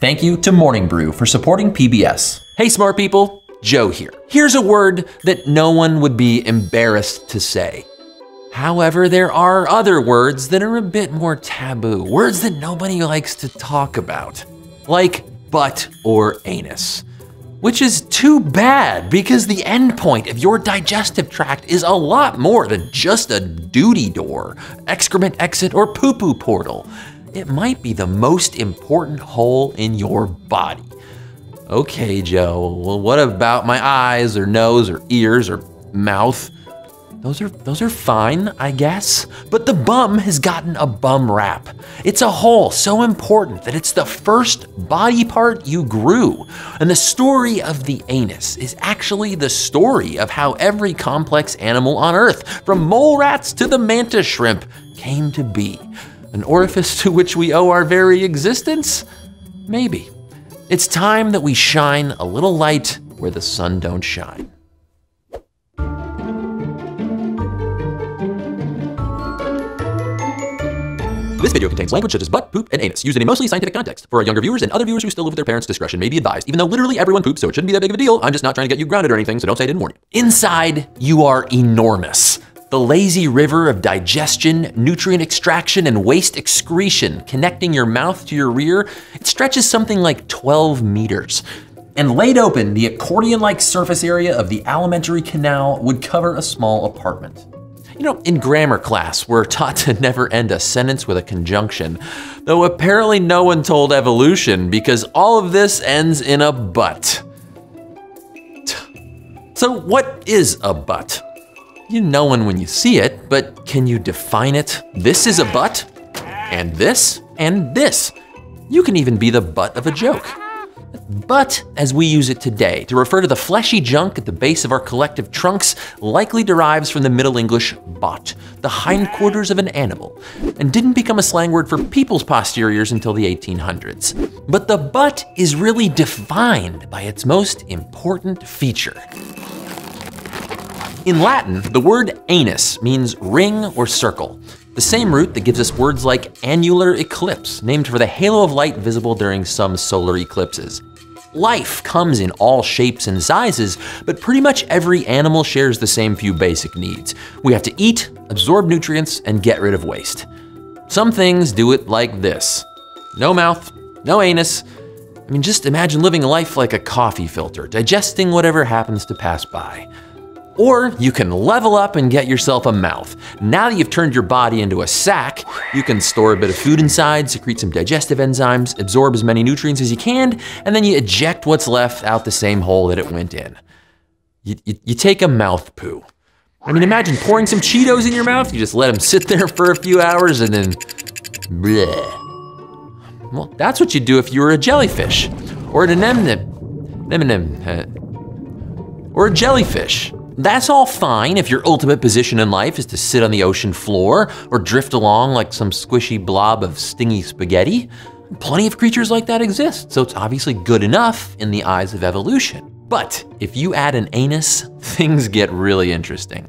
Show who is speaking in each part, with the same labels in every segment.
Speaker 1: Thank you to Morning Brew for supporting PBS. Hey, smart people, Joe here. Here's a word that no one would be embarrassed to say. However, there are other words that are a bit more taboo, words that nobody likes to talk about, like butt or anus. Which is too bad because the endpoint of your digestive tract is a lot more than just a duty door, excrement exit, or poo poo portal it might be the most important hole in your body. Okay, Joe, well, what about my eyes or nose or ears or mouth? Those are those are fine, I guess. But the bum has gotten a bum rap. It's a hole so important that it's the first body part you grew. And the story of the anus is actually the story of how every complex animal on earth, from mole rats to the mantis shrimp, came to be. An orifice to which we owe our very existence? Maybe. It's time that we shine a little light where the sun don't shine. This video contains language such as butt, poop, and anus, used in a mostly scientific context. For our younger viewers and other viewers who still live with their parents' discretion may be advised, even though literally everyone poops, so it shouldn't be that big of a deal. I'm just not trying to get you grounded or anything, so don't say I didn't warn you. Inside, you are enormous. The lazy river of digestion, nutrient extraction, and waste excretion connecting your mouth to your rear, it stretches something like 12 meters. And laid open, the accordion-like surface area of the alimentary canal would cover a small apartment. You know, in grammar class, we're taught to never end a sentence with a conjunction, though apparently no one told evolution because all of this ends in a but. So what is a but? You know one when you see it, but can you define it? This is a butt, and this, and this. You can even be the butt of a joke. But, as we use it today, to refer to the fleshy junk at the base of our collective trunks likely derives from the Middle English bot, the hindquarters of an animal, and didn't become a slang word for people's posteriors until the 1800s. But the butt is really defined by its most important feature in Latin, the word anus means ring or circle, the same root that gives us words like annular eclipse, named for the halo of light visible during some solar eclipses. Life comes in all shapes and sizes, but pretty much every animal shares the same few basic needs. We have to eat, absorb nutrients, and get rid of waste. Some things do it like this. No mouth, no anus. I mean, just imagine living a life like a coffee filter, digesting whatever happens to pass by. Or you can level up and get yourself a mouth. Now that you've turned your body into a sack, you can store a bit of food inside, secrete some digestive enzymes, absorb as many nutrients as you can, and then you eject what's left out the same hole that it went in. You, you, you take a mouth poo. I mean, imagine pouring some Cheetos in your mouth, you just let them sit there for a few hours and then bleh. Well, that's what you'd do if you were a jellyfish, or an anemone, anemone, uh, or a jellyfish. That's all fine if your ultimate position in life is to sit on the ocean floor or drift along like some squishy blob of stingy spaghetti. Plenty of creatures like that exist, so it's obviously good enough in the eyes of evolution. But if you add an anus, things get really interesting.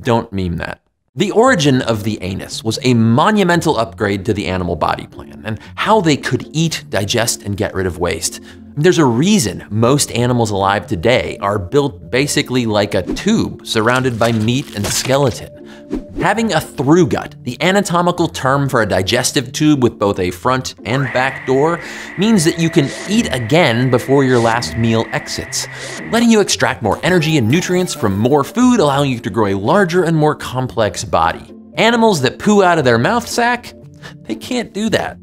Speaker 1: Don't meme that. The origin of the anus was a monumental upgrade to the animal body plan and how they could eat, digest, and get rid of waste. There's a reason most animals alive today are built basically like a tube surrounded by meat and skeleton. Having a through gut, the anatomical term for a digestive tube with both a front and back door, means that you can eat again before your last meal exits, letting you extract more energy and nutrients from more food, allowing you to grow a larger and more complex body. Animals that poo out of their mouth sac, they can't do that.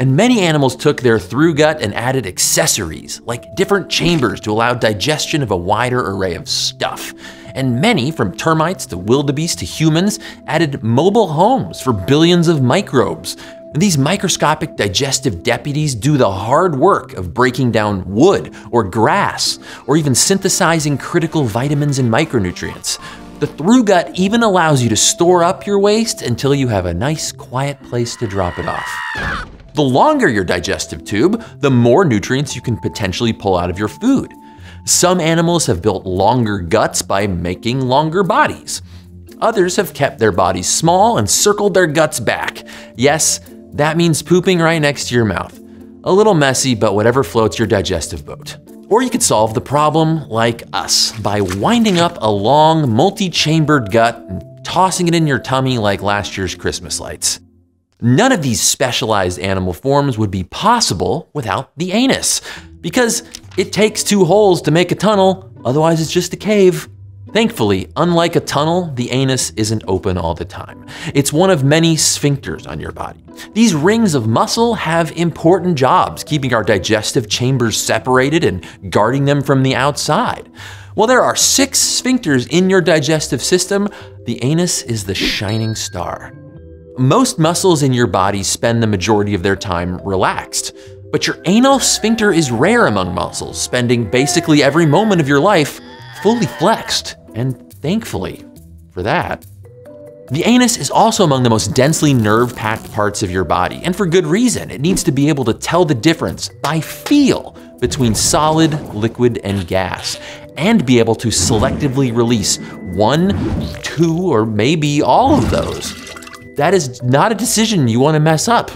Speaker 1: And many animals took their through gut and added accessories, like different chambers to allow digestion of a wider array of stuff. And many, from termites to wildebeest to humans, added mobile homes for billions of microbes. And these microscopic digestive deputies do the hard work of breaking down wood or grass, or even synthesizing critical vitamins and micronutrients. The through gut even allows you to store up your waste until you have a nice, quiet place to drop it off. The longer your digestive tube, the more nutrients you can potentially pull out of your food. Some animals have built longer guts by making longer bodies. Others have kept their bodies small and circled their guts back. Yes, that means pooping right next to your mouth. A little messy, but whatever floats your digestive boat. Or you could solve the problem like us by winding up a long, multi chambered gut and tossing it in your tummy like last year's Christmas lights. None of these specialized animal forms would be possible without the anus, because it takes two holes to make a tunnel, otherwise, it's just a cave. Thankfully, unlike a tunnel, the anus isn't open all the time. It's one of many sphincters on your body. These rings of muscle have important jobs, keeping our digestive chambers separated and guarding them from the outside. While there are six sphincters in your digestive system, the anus is the shining star. Most muscles in your body spend the majority of their time relaxed, but your anal sphincter is rare among muscles, spending basically every moment of your life fully flexed and thankfully for that. The anus is also among the most densely nerve packed parts of your body, and for good reason. It needs to be able to tell the difference by feel between solid, liquid, and gas, and be able to selectively release one, two, or maybe all of those. That is not a decision you want to mess up.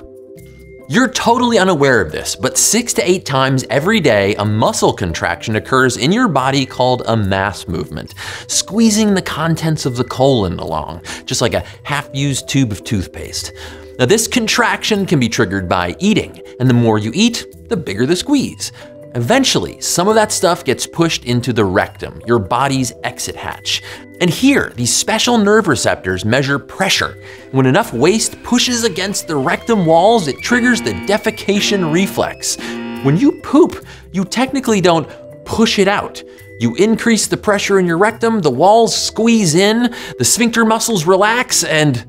Speaker 1: You're totally unaware of this, but six to eight times every day, a muscle contraction occurs in your body called a mass movement, squeezing the contents of the colon along, just like a half-used tube of toothpaste. Now this contraction can be triggered by eating, and the more you eat, the bigger the squeeze. Eventually, some of that stuff gets pushed into the rectum, your body's exit hatch. And here, these special nerve receptors measure pressure. When enough waste pushes against the rectum walls, it triggers the defecation reflex. When you poop, you technically don't push it out. You increase the pressure in your rectum, the walls squeeze in, the sphincter muscles relax, and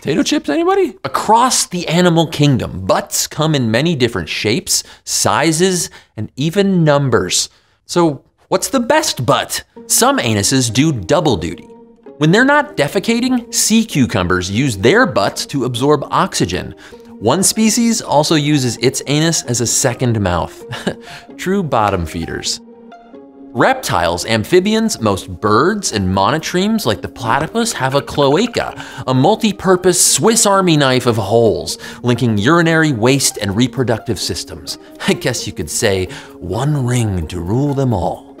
Speaker 1: Potato chips, anybody? Across the animal kingdom, butts come in many different shapes, sizes, and even numbers. So, what's the best butt? Some anuses do double duty. When they're not defecating, sea cucumbers use their butts to absorb oxygen. One species also uses its anus as a second mouth. True bottom feeders. Reptiles, amphibians, most birds, and monotremes like the platypus have a cloaca, a multi-purpose Swiss Army knife of holes linking urinary waste and reproductive systems. I guess you could say one ring to rule them all.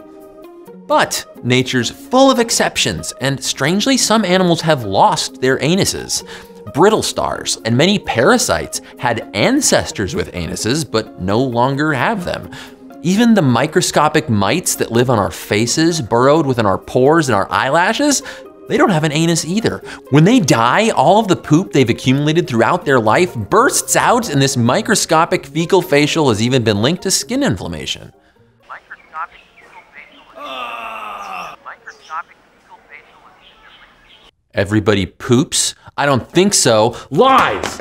Speaker 1: But nature's full of exceptions, and strangely, some animals have lost their anuses. Brittle stars and many parasites had ancestors with anuses, but no longer have them. Even the microscopic mites that live on our faces, burrowed within our pores and our eyelashes, they don't have an anus either. When they die, all of the poop they've accumulated throughout their life bursts out, and this microscopic fecal facial has even been linked to skin inflammation. Ah. Everybody poops? I don't think so. Lies!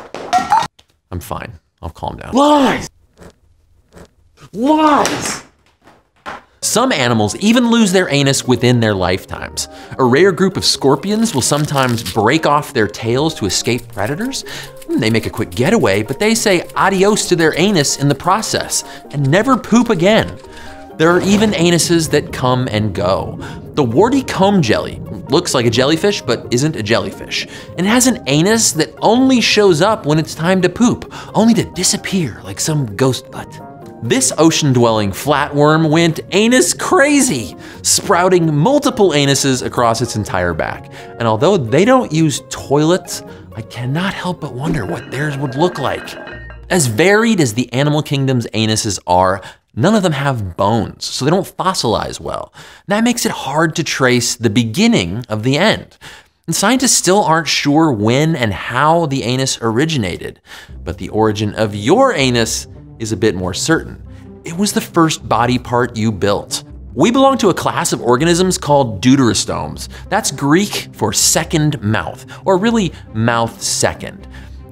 Speaker 1: I'm fine. I'll calm down. Lies! Lies! Some animals even lose their anus within their lifetimes. A rare group of scorpions will sometimes break off their tails to escape predators. They make a quick getaway, but they say adios to their anus in the process and never poop again. There are even anuses that come and go. The warty comb jelly looks like a jellyfish but isn't a jellyfish, and has an anus that only shows up when it's time to poop, only to disappear like some ghost butt. This ocean-dwelling flatworm went anus crazy, sprouting multiple anuses across its entire back. And although they don't use toilets, I cannot help but wonder what theirs would look like. As varied as the animal kingdom's anuses are, none of them have bones, so they don't fossilize well. That makes it hard to trace the beginning of the end. And scientists still aren't sure when and how the anus originated. But the origin of your anus is a bit more certain. It was the first body part you built. We belong to a class of organisms called deuterostomes. That's Greek for second mouth, or really mouth second.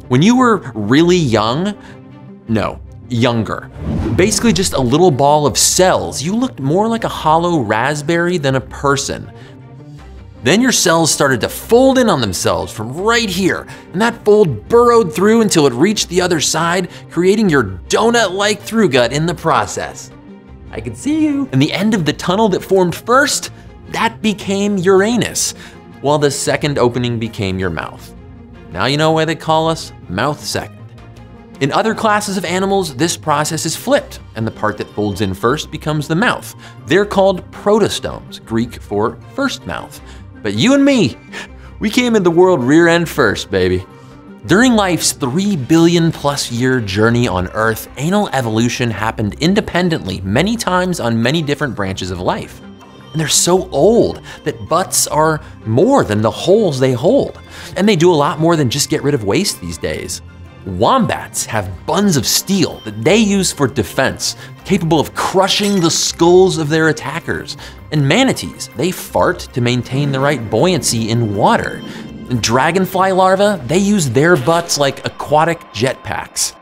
Speaker 1: When you were really young, no, younger, basically just a little ball of cells, you looked more like a hollow raspberry than a person. Then your cells started to fold in on themselves from right here, and that fold burrowed through until it reached the other side, creating your donut-like through gut in the process. I can see you. And the end of the tunnel that formed first, that became Uranus, anus, while the second opening became your mouth. Now you know why they call us mouth second. In other classes of animals, this process is flipped, and the part that folds in first becomes the mouth. They're called protostomes, Greek for first mouth. But you and me, we came in the world rear end first, baby. During life's 3 billion plus year journey on Earth, anal evolution happened independently many times on many different branches of life. And they're so old that butts are more than the holes they hold. And they do a lot more than just get rid of waste these days. Wombats have buns of steel that they use for defense, capable of crushing the skulls of their attackers. And manatees, they fart to maintain the right buoyancy in water. And dragonfly larvae, they use their butts like aquatic jetpacks.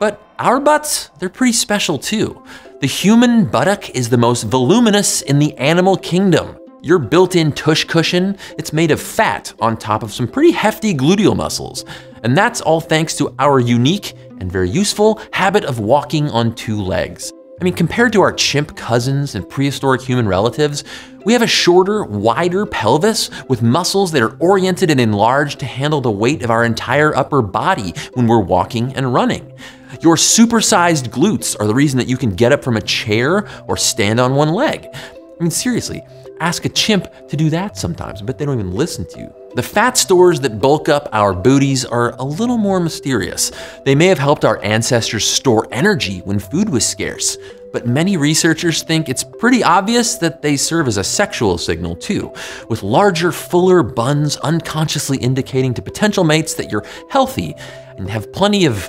Speaker 1: But our butts, they're pretty special too. The human buttock is the most voluminous in the animal kingdom. Your built-in tush cushion, it's made of fat on top of some pretty hefty gluteal muscles. And that's all thanks to our unique and very useful habit of walking on two legs. I mean, compared to our chimp cousins and prehistoric human relatives, we have a shorter, wider pelvis with muscles that are oriented and enlarged to handle the weight of our entire upper body when we're walking and running. Your supersized glutes are the reason that you can get up from a chair or stand on one leg. I mean, seriously, ask a chimp to do that sometimes, but they don't even listen to you. The fat stores that bulk up our booties are a little more mysterious. They may have helped our ancestors store energy when food was scarce, but many researchers think it's pretty obvious that they serve as a sexual signal too, with larger, fuller buns unconsciously indicating to potential mates that you're healthy and have plenty of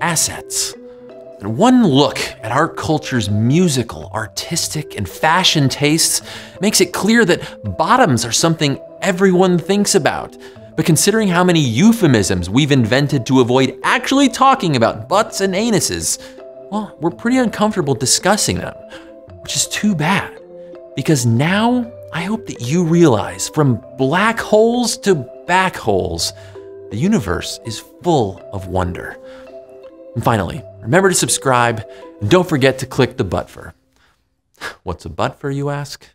Speaker 1: assets. And one look at our culture's musical, artistic, and fashion tastes makes it clear that bottoms are something everyone thinks about. But considering how many euphemisms we've invented to avoid actually talking about butts and anuses, well, we're pretty uncomfortable discussing them, which is too bad. Because now I hope that you realize from black holes to back holes, the universe is full of wonder. And finally, remember to subscribe and don't forget to click the butt for. What's a butt for, you ask?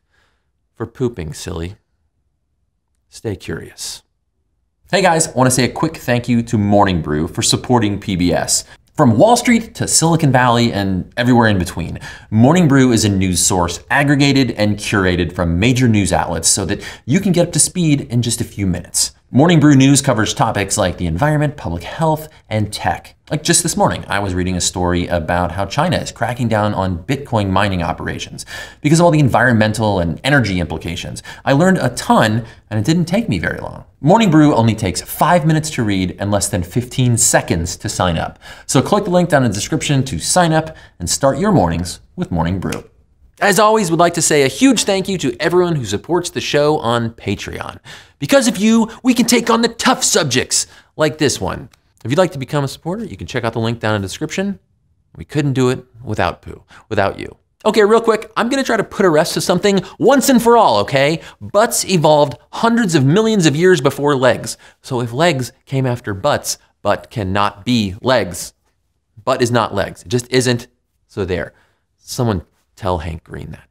Speaker 1: For pooping, silly. Stay curious. Hey guys, I want to say a quick thank you to Morning Brew for supporting PBS. From Wall Street to Silicon Valley and everywhere in between, Morning Brew is a news source aggregated and curated from major news outlets so that you can get up to speed in just a few minutes. Morning Brew News covers topics like the environment, public health, and tech. Like just this morning, I was reading a story about how China is cracking down on Bitcoin mining operations because of all the environmental and energy implications. I learned a ton, and it didn't take me very long. Morning Brew only takes five minutes to read and less than 15 seconds to sign up. So click the link down in the description to sign up and start your mornings with Morning Brew. As always, would like to say a huge thank you to everyone who supports the show on Patreon. Because of you, we can take on the tough subjects like this one. If you'd like to become a supporter, you can check out the link down in the description. We couldn't do it without Pooh, without you. Okay, real quick, I'm gonna try to put a rest to something once and for all, okay? Butts evolved hundreds of millions of years before legs. So if legs came after butts, butt cannot be legs. Butt is not legs. It just isn't. So there. Someone Tell Hank Green that.